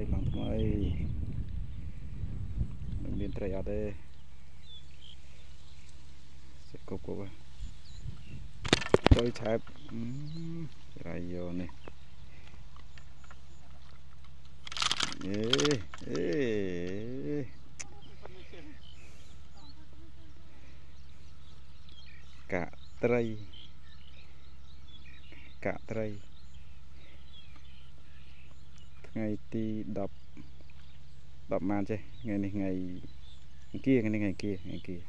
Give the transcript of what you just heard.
យនឹងមានត្រីអត់ទេសិគប់គប់ចូលឆែបរៃយកនេះអេអេកាក់ត្រីកាក់ត្រី ថ្ងៃទី10 10ម៉ានចេះថ្ងៃនេះថ្ងៃអង្គារថ្ងៃនេះថ្ងៃអង្គារថ្ងៃអង្គារ